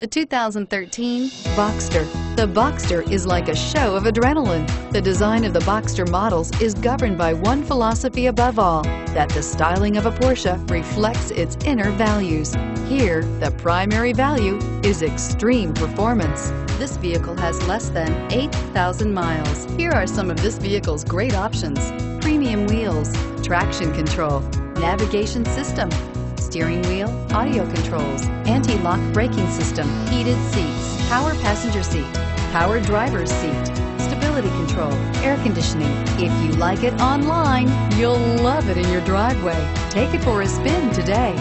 The 2013 Boxster. The Boxster is like a show of adrenaline. The design of the Boxster models is governed by one philosophy above all, that the styling of a Porsche reflects its inner values. Here, the primary value is extreme performance. This vehicle has less than 8,000 miles. Here are some of this vehicle's great options. Premium wheels, traction control, navigation system, steering wheel, audio controls, anti-lock braking system, heated seats, power passenger seat, power driver's seat, stability control, air conditioning. If you like it online, you'll love it in your driveway. Take it for a spin today.